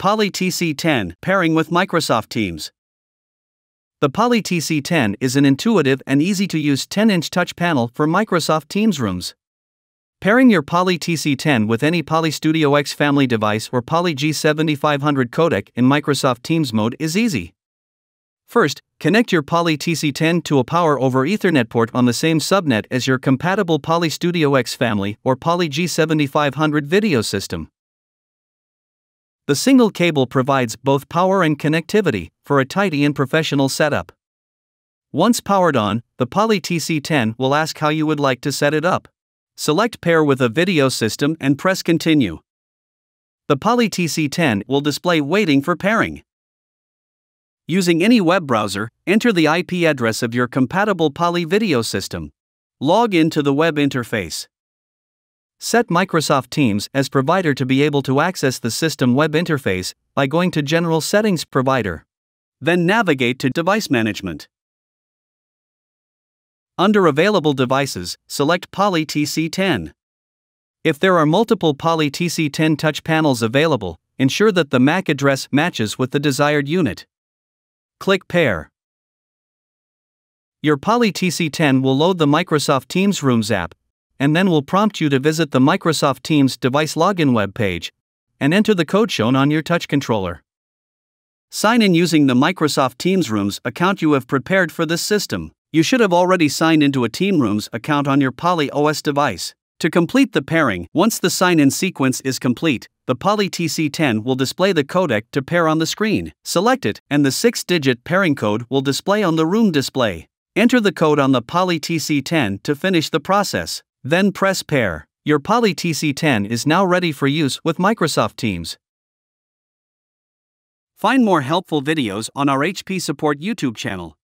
Poly TC10 Pairing with Microsoft Teams. The Poly TC10 is an intuitive and easy to use 10 inch touch panel for Microsoft Teams rooms. Pairing your Poly TC10 with any Poly Studio X family device or Poly G7500 codec in Microsoft Teams mode is easy. First, connect your Poly TC10 to a Power over Ethernet port on the same subnet as your compatible Poly Studio X family or Poly G7500 video system. The single cable provides both power and connectivity for a tidy and professional setup. Once powered on, the Poly TC10 will ask how you would like to set it up. Select Pair with a video system and press Continue. The Poly TC10 will display Waiting for pairing. Using any web browser, enter the IP address of your compatible Poly video system. Log in to the web interface. Set Microsoft Teams as provider to be able to access the system web interface by going to General Settings Provider. Then navigate to Device Management. Under Available Devices, select Poly TC10. If there are multiple Poly TC10 touch panels available, ensure that the MAC address matches with the desired unit. Click Pair. Your Poly TC10 will load the Microsoft Teams Rooms app and then will prompt you to visit the Microsoft Teams device login web page and enter the code shown on your touch controller. Sign in using the Microsoft Teams Rooms account you have prepared for this system. You should have already signed into a Team Rooms account on your Poly OS device. To complete the pairing, once the sign in sequence is complete, the Poly TC10 will display the codec to pair on the screen. Select it, and the 6 digit pairing code will display on the room display. Enter the code on the Poly TC10 to finish the process. Then press pair. Your Poly TC10 is now ready for use with Microsoft Teams. Find more helpful videos on our HP Support YouTube channel.